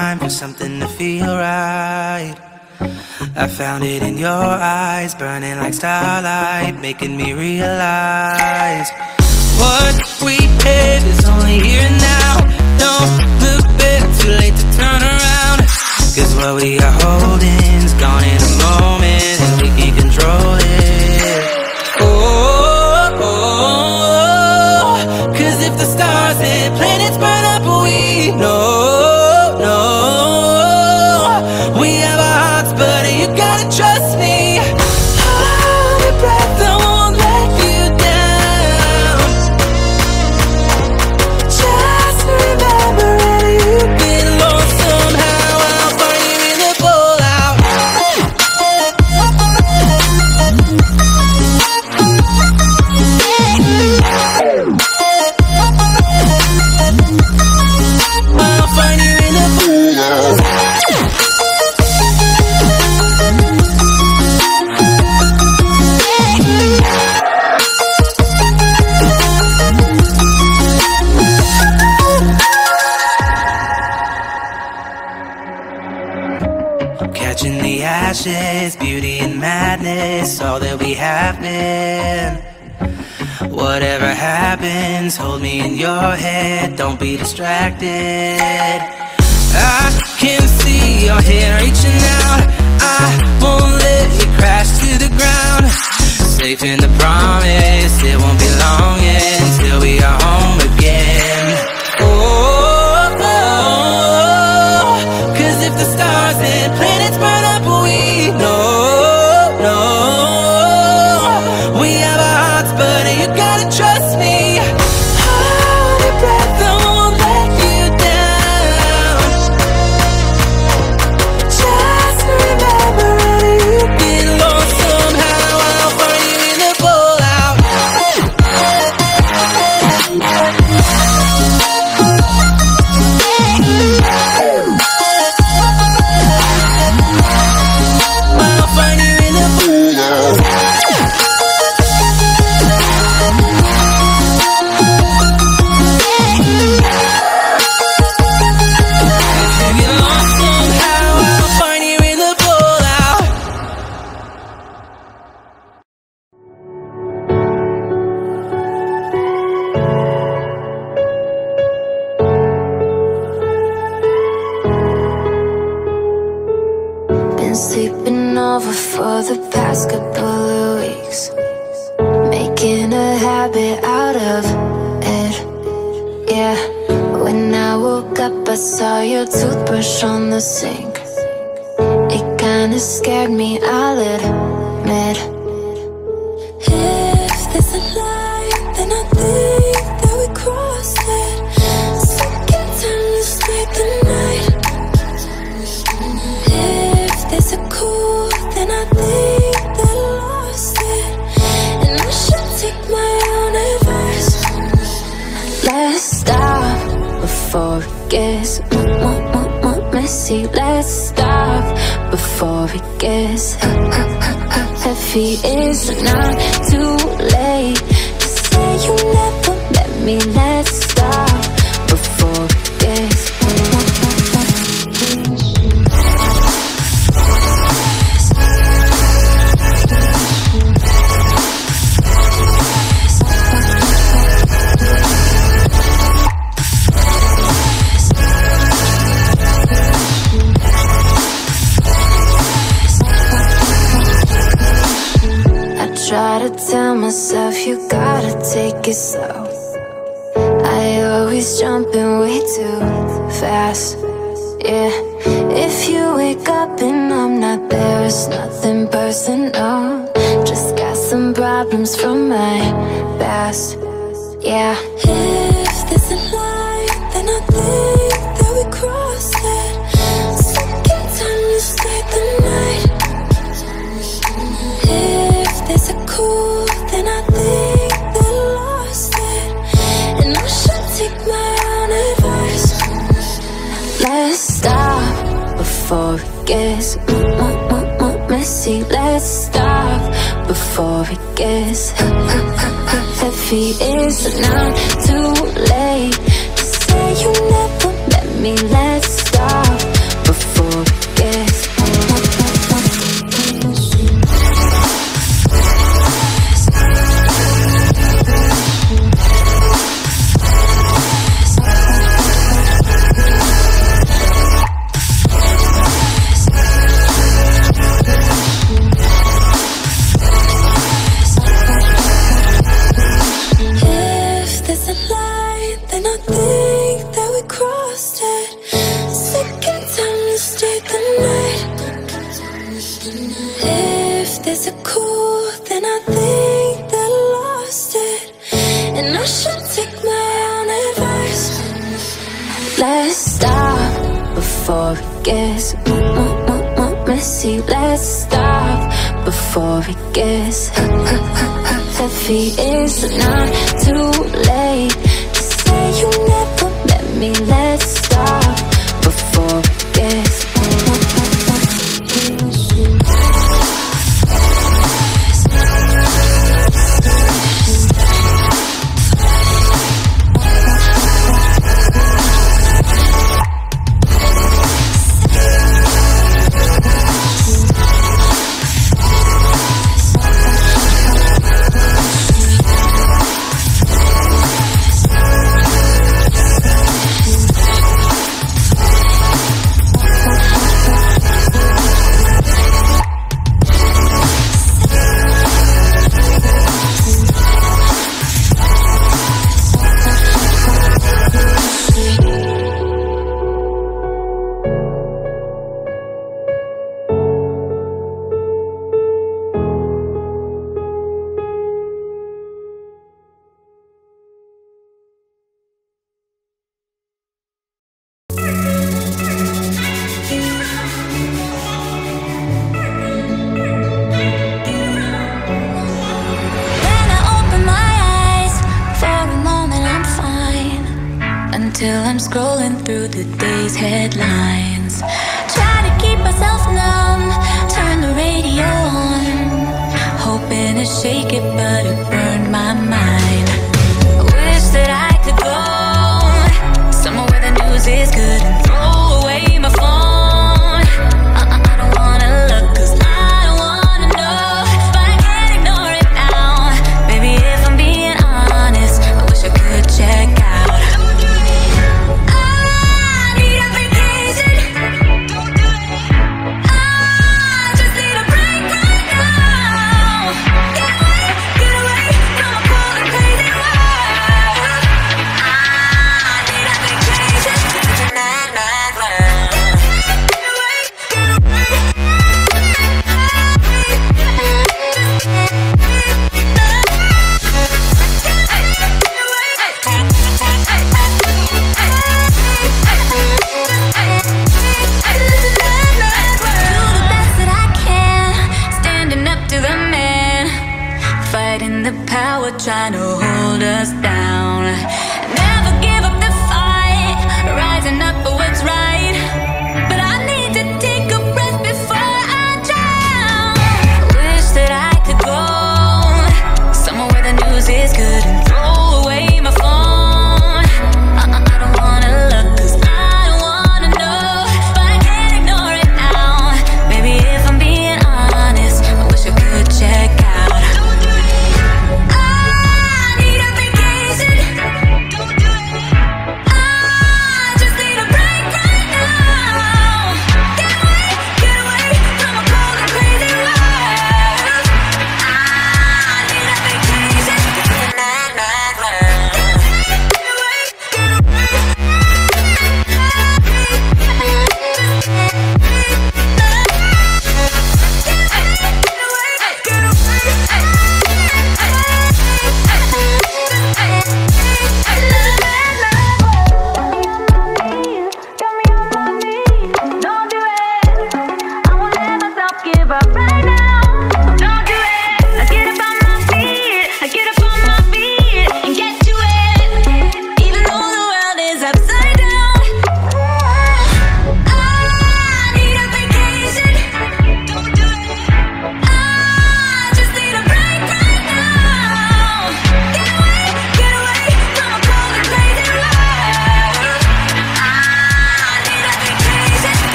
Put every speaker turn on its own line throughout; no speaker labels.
lifetime for something to feel right. I found it in your eyes, burning like starlight, making me realize what we had is only here and now. Don't look back, too late to turn around. Cause what we are holding's gone in a moment, and we can control it. Happens, hold me in your head, don't be distracted. I can see your hand reaching out, I won't let you crash to the ground. Safe in the promise, it won't be long until we are home again.
To tell myself you gotta take it slow. I always jump in way too fast. Yeah, if you wake up and I'm not there, it's nothing personal. Just got some problems from my past. Yeah, if there's a line, then I think gets more, mm, more, mm, more, more messy Let's stop before it gets heavy. It's not too late. To say you never met me Let's coffee It's not too late To say you never met me, let's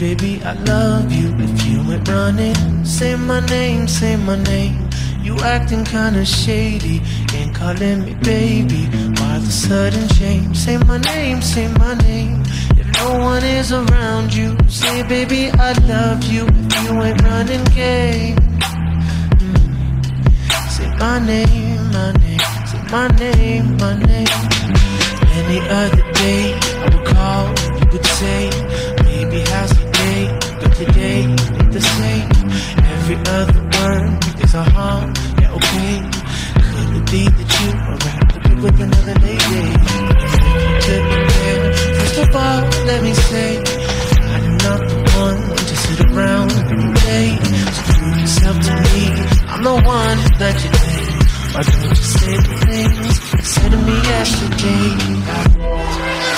baby, I
love you. If you ain't running, say my name, say my name. You acting kinda shady, ain't calling me baby. Why the sudden change? Say my name, say my name. If no one is around you, say, baby, I love you. If you ain't running game, mm. say my name, my name, say my name, my name. Any other day, I would call, you would say, baby, how's? But today, ain't the same. Every other word is a harm, yeah, okay. Could it be that you are wrapped with another lady? First of all, let me say, I'm not the one to sit around and play. So prove yourself to me, I'm the one that you think. Why don't you say the things you said to me yesterday? Say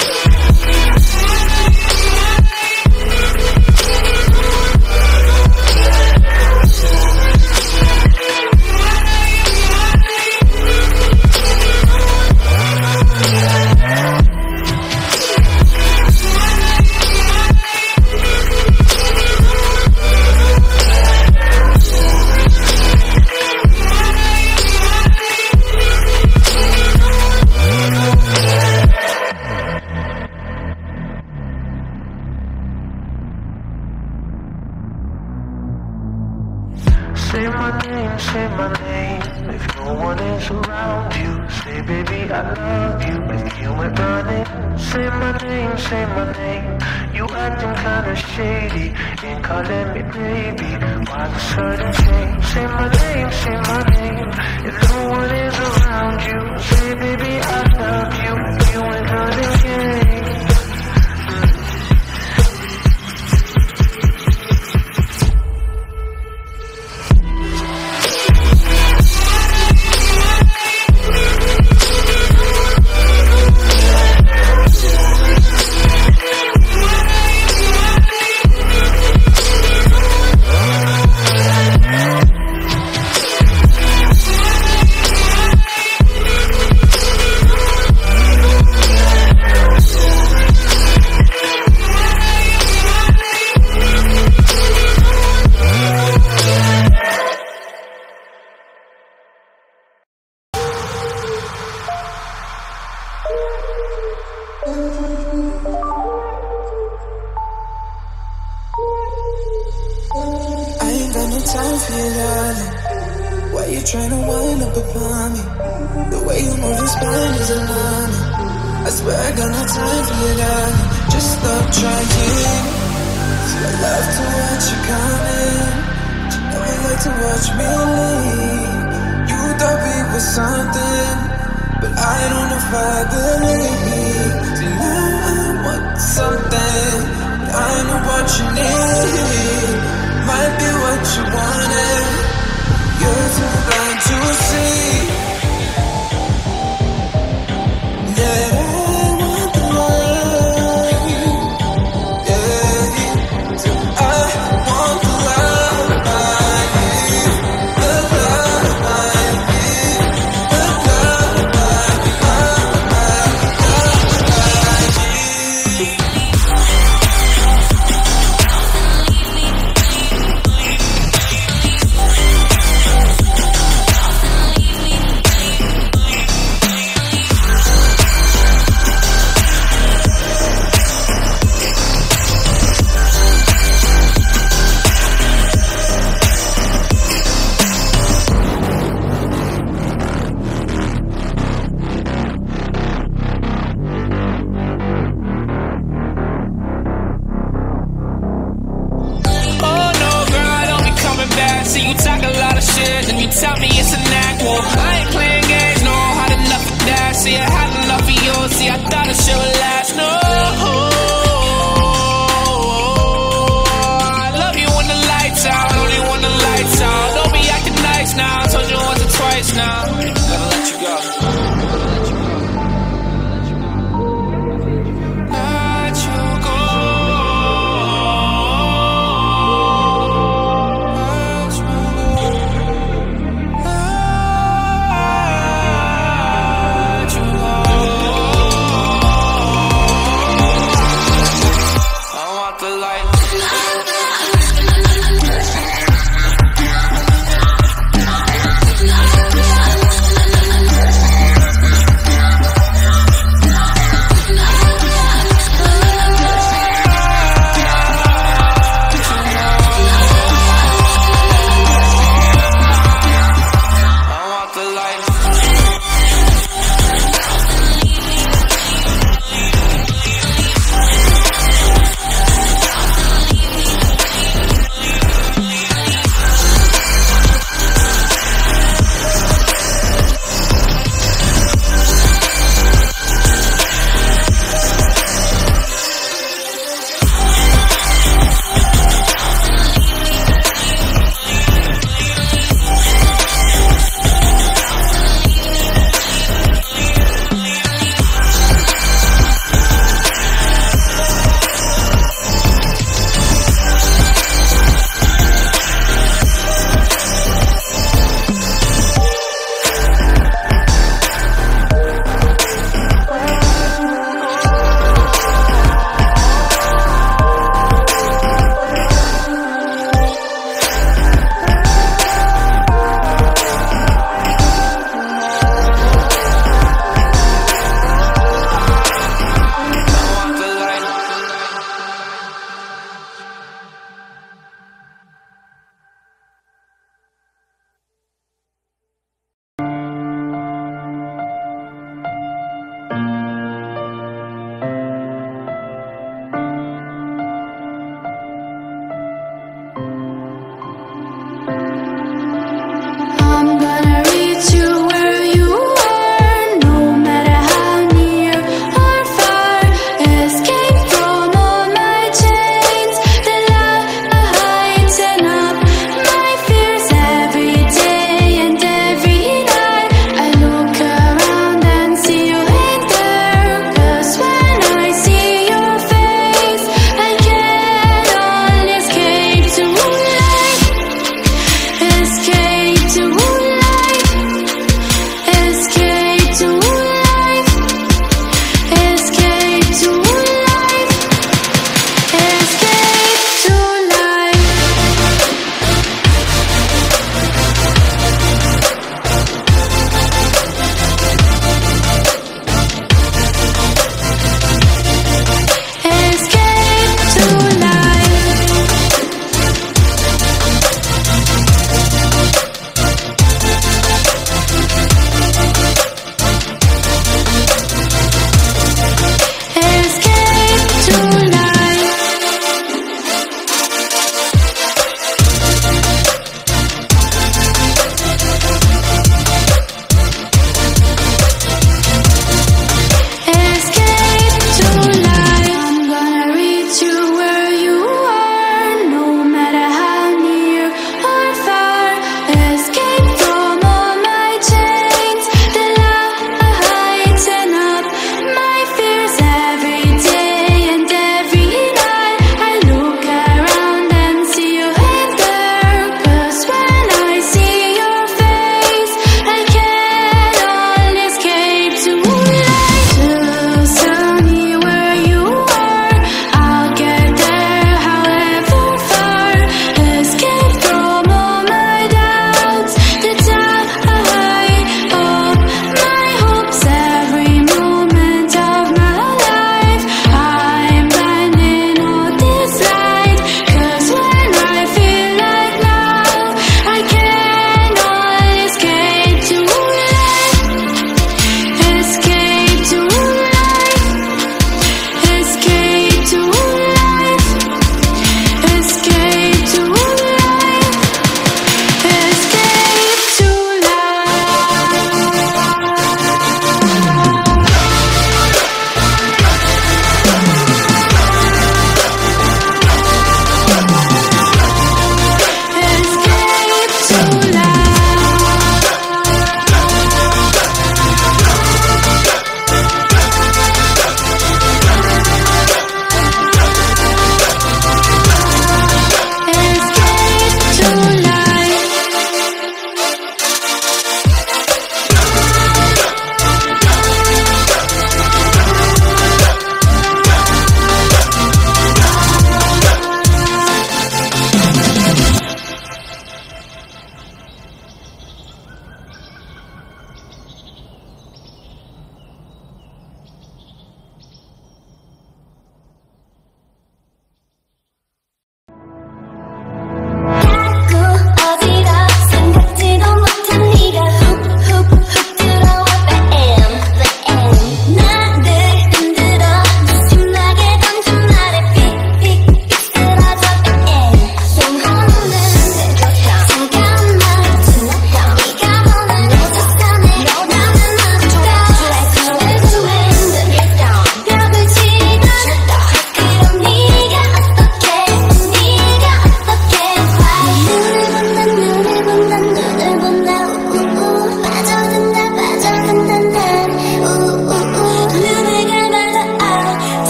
shady, ain't calling me baby. Why the sudden change? Say my name, say my name. If no one is around you, say baby I love you.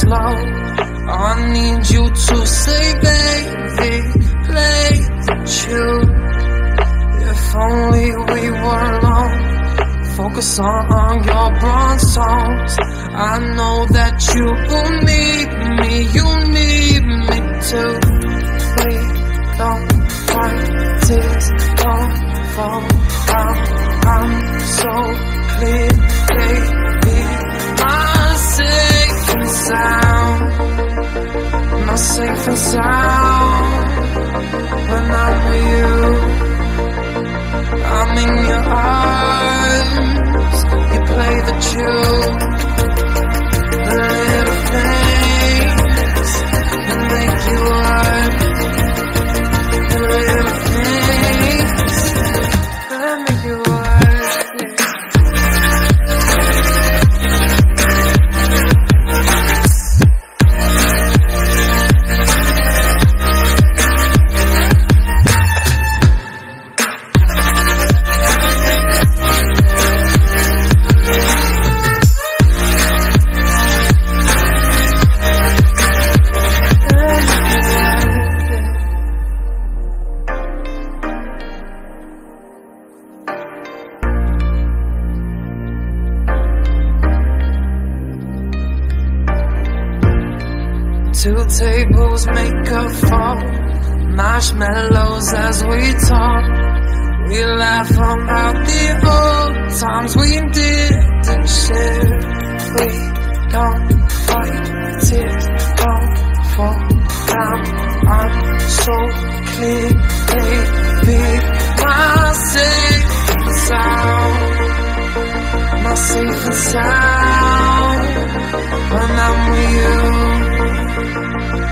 Slow. I need you to say, baby, play the tune. If only we were alone. Focus on, your bronze songs. I know that you need me, you need me too. Please don't fight, tears don't fall. I'm, I'm so clear, and sound. I'm safe and sound when I'm with you. I'm in your arms. You play the tune. The little things that make you up. Two tables make a fall. Marshmallows as we talk. We laugh about the old times we didn't share. We don't fight, tears don't fall down. I'm so clear, baby. My safe and sound, my safe and sound. When I'm with you.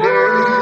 own,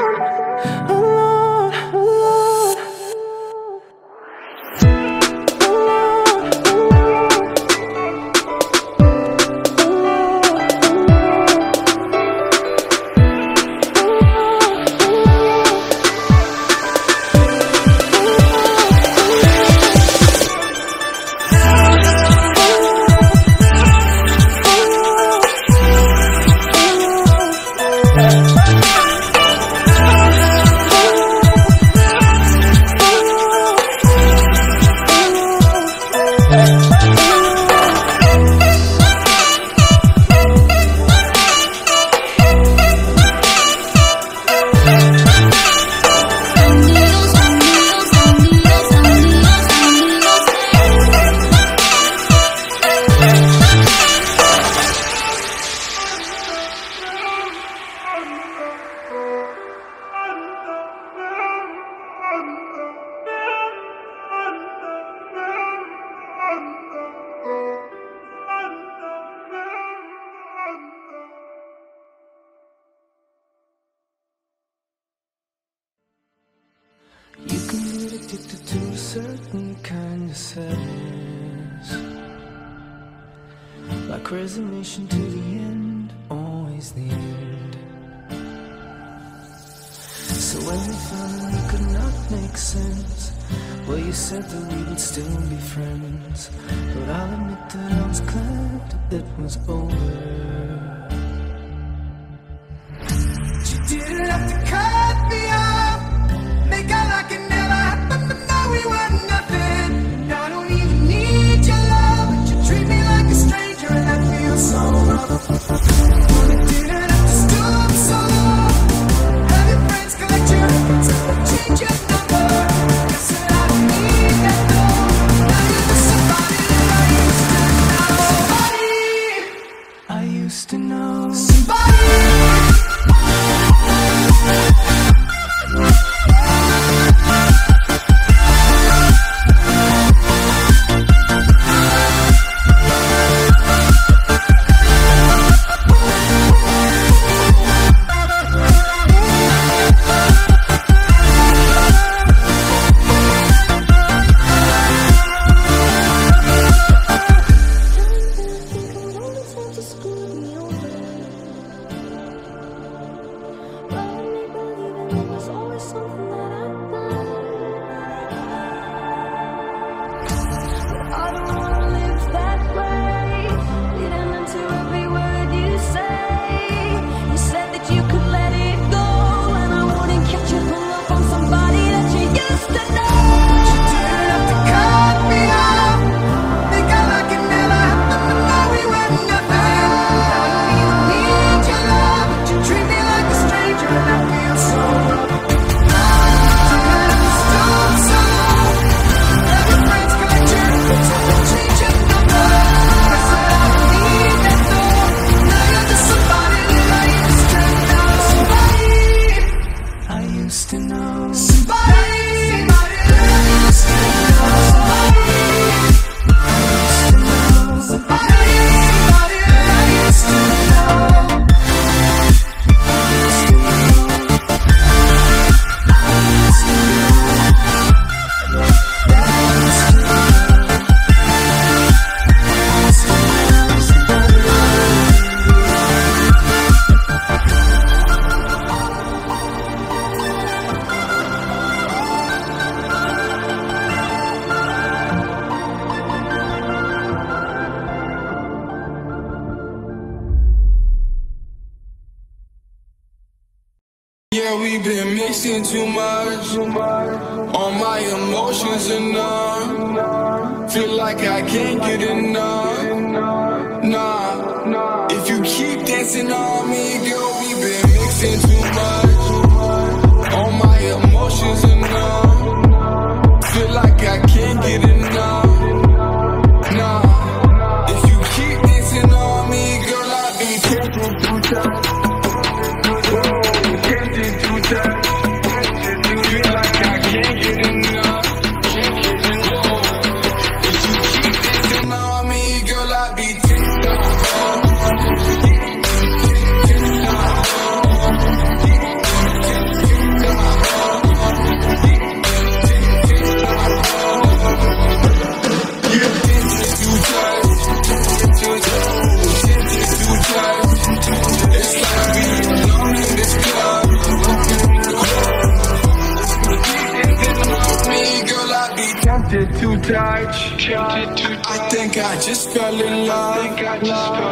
fell in love.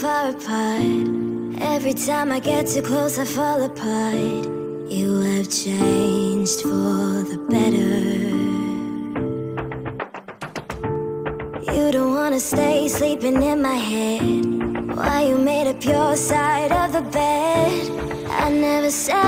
far apart. Every time I get too close, I fall apart. You have changed for the better. You don't wanna stay sleeping in my head. Why you made up your side of the bed? I never said.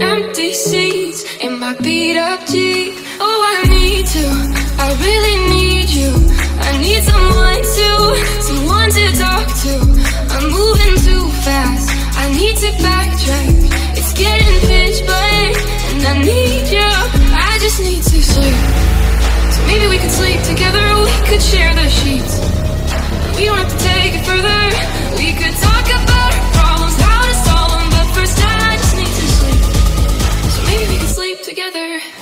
Empty seats in my beat up Jeep. Oh, I need to. I really need you. I need someone to, someone to talk to. I'm moving too fast. I need to backtrack. It's getting pitch black and I need you. I just need to sleep. So maybe we could sleep together, we could share the sheets. We don't have to take it further. We could talk about together.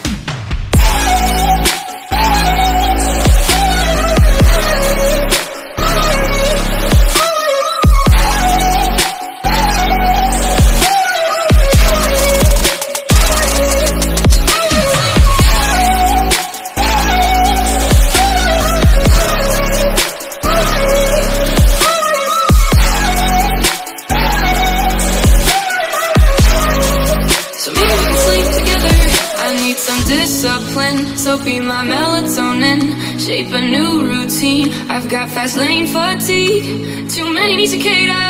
Shape a new routine. I've got fast lane fatigue. Too many needs to cater.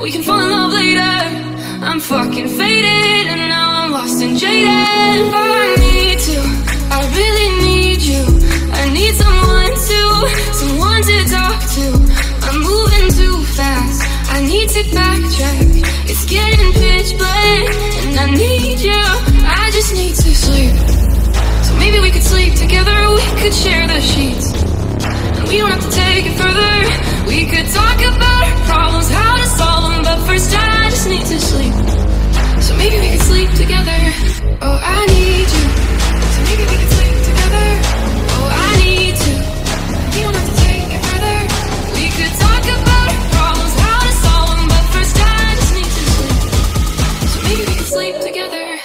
We can fall in love later. I'm fucking faded, and now I'm lost and jaded. But I need to, I really need you. I need someone to, someone to talk to. I'm moving too fast. I need to backtrack. It's getting pitch black, and I need you. I just need to sleep. Maybe we could sleep together. We could share the sheets. We don't have to take it further. We could talk about our problems, how to solve them. But first, I just need to sleep. So maybe we could sleep together. Oh, I need you. So maybe we could sleep together. Oh, I need to. We don't have to take it further. We could talk about our problems, how to solve them. But first, I just need to sleep. So maybe we could sleep together.